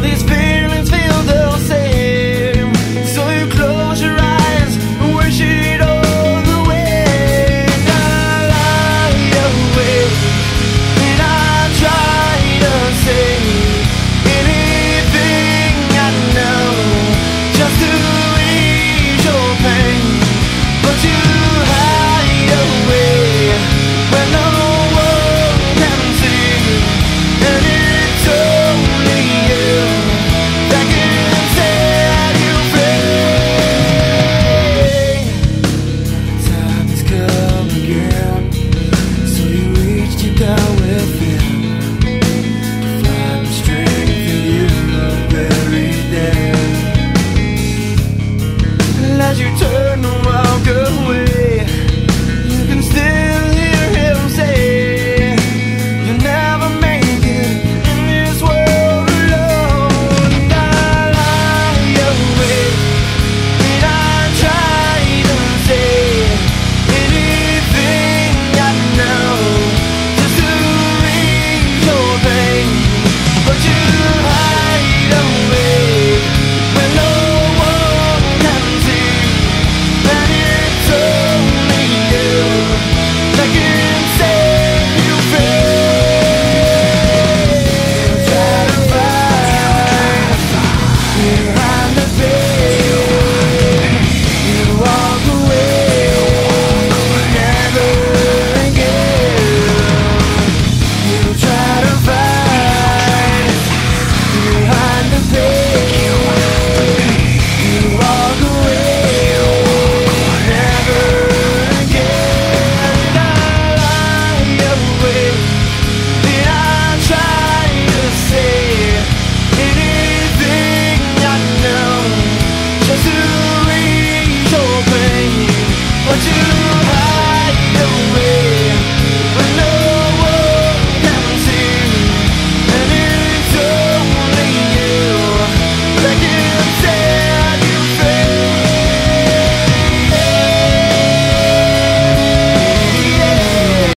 These things. go.